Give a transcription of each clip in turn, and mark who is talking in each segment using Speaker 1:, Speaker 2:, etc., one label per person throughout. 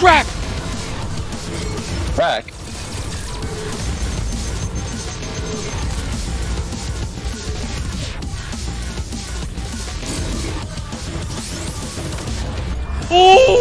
Speaker 1: Crack!
Speaker 2: Crack.
Speaker 1: Oh!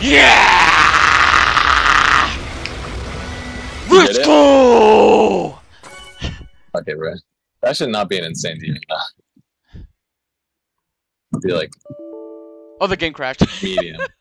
Speaker 1: Yeah!
Speaker 2: You
Speaker 1: Let's go!
Speaker 2: Okay, right. That should not be an insane demon. Nah. Be like
Speaker 1: Oh, the game crashed.
Speaker 2: medium.